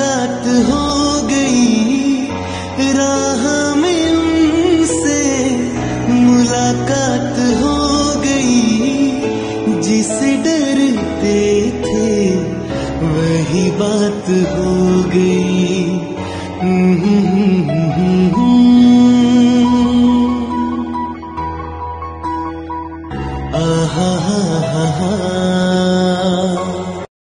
मुलाकात हो गई। राह में उनसे मुलाकात हो गई। जिस डरते थे, वही बात हो गई। आहा हा हा